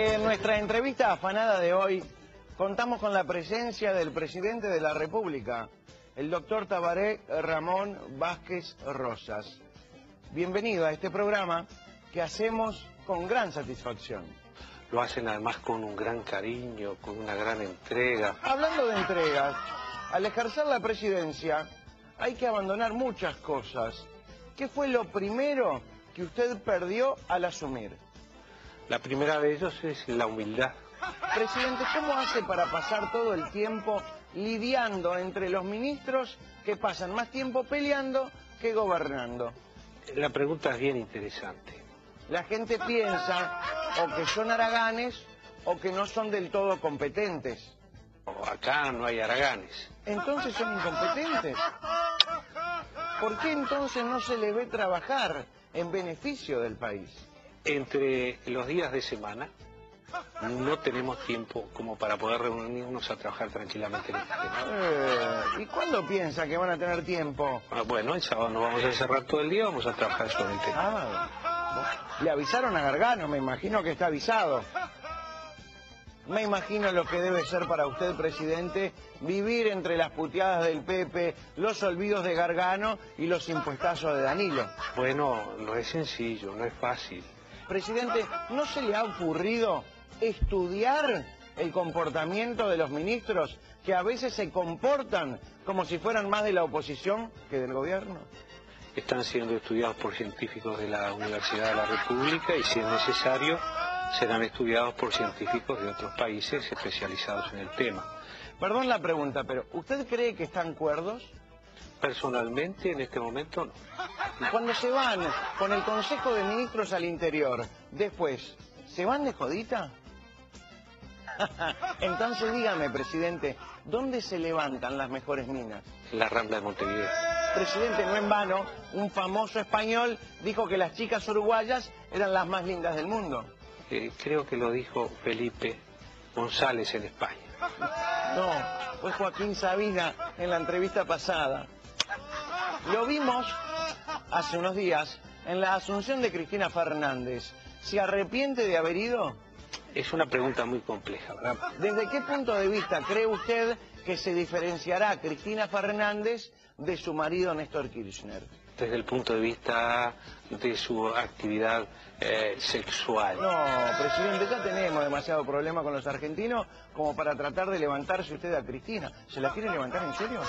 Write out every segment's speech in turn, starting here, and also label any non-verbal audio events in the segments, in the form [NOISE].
En nuestra entrevista afanada de hoy, contamos con la presencia del presidente de la República, el doctor Tabaré Ramón Vázquez Rosas. Bienvenido a este programa que hacemos con gran satisfacción. Lo hacen además con un gran cariño, con una gran entrega. Hablando de entregas, al ejercer la presidencia hay que abandonar muchas cosas. ¿Qué fue lo primero que usted perdió al asumir? La primera de ellos es la humildad. Presidente, ¿cómo hace para pasar todo el tiempo lidiando entre los ministros que pasan más tiempo peleando que gobernando? La pregunta es bien interesante. La gente piensa o que son haraganes o que no son del todo competentes. Acá no hay haraganes. Entonces son incompetentes. ¿Por qué entonces no se les ve trabajar en beneficio del país? Entre los días de semana no tenemos tiempo como para poder reunirnos a trabajar tranquilamente en este tema. Eh, ¿Y cuándo piensa que van a tener tiempo? Ah, Bueno, el sábado nos vamos a encerrar todo el día, vamos a trabajar sobre el tema. Ah, le avisaron a Gargano, me imagino que está avisado. Me imagino lo que debe ser para usted, presidente, vivir entre las puteadas del Pepe, los olvidos de Gargano y los impuestazos de Danilo. Bueno, no es sencillo, no es fácil. Presidente, ¿no se le ha ocurrido estudiar el comportamiento de los ministros que a veces se comportan como si fueran más de la oposición que del gobierno? Están siendo estudiados por científicos de la Universidad de la República y si es necesario serán estudiados por científicos de otros países especializados en el tema. Perdón la pregunta, pero ¿usted cree que están cuerdos? Personalmente en este momento no. Cuando se van con el Consejo de Ministros al interior, después, ¿se van de jodita? [LAUGHS] Entonces dígame, presidente, ¿dónde se levantan las mejores minas? La Rambla de Montevideo. Presidente, no en vano, un famoso español dijo que las chicas uruguayas eran las más lindas del mundo. Eh, creo que lo dijo Felipe González en España. No, fue Joaquín Sabina en la entrevista pasada. Lo vimos hace unos días en la asunción de Cristina Fernández. ¿Se arrepiente de haber ido? Es una pregunta muy compleja, ¿verdad? ¿Desde qué punto de vista cree usted que se diferenciará Cristina Fernández de su marido Néstor Kirchner? Desde el punto de vista de su actividad eh, sexual. No, presidente, ya tenemos demasiado problema con los argentinos como para tratar de levantarse usted a Cristina. ¿Se la quiere levantar en serio?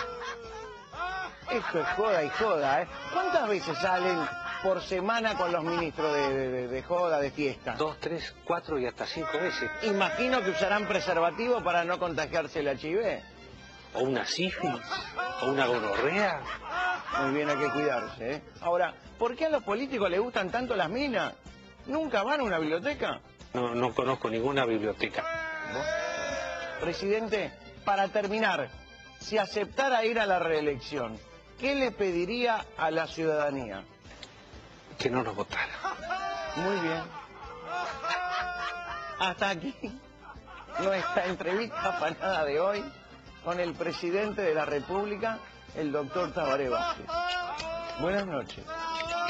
Esto es joda y joda, ¿eh? ¿Cuántas veces salen por semana con los ministros de, de- de- de joda, de fiesta? Dos, tres, cuatro y hasta cinco veces. Imagino que usarán preservativo para no contagiarse el HIV. O una sífilis, o una gonorrea. Muy bien, hay que cuidarse, ¿eh? Ahora, ¿por qué a los políticos les gustan tanto las minas? ¿Nunca van a una biblioteca? No, no conozco ninguna biblioteca. Presidente, para terminar, si aceptara ir a la reelección, ¿qué le pediría a la ciudadanía? Que no nos votara. Muy bien. Hasta aquí nuestra entrevista afanada de hoy con el presidente de la República, el doctor Tabaré Vázquez. Buenas noches.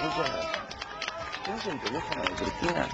Muchas gracias. ¿Tienes el teléfono de Cristina?